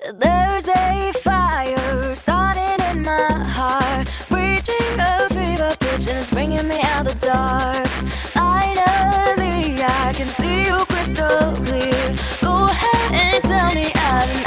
There's a fire starting in my heart, reaching a fever pitch and it's bringing me out the dark. Finally, I can see you crystal clear. Go ahead and sell me out,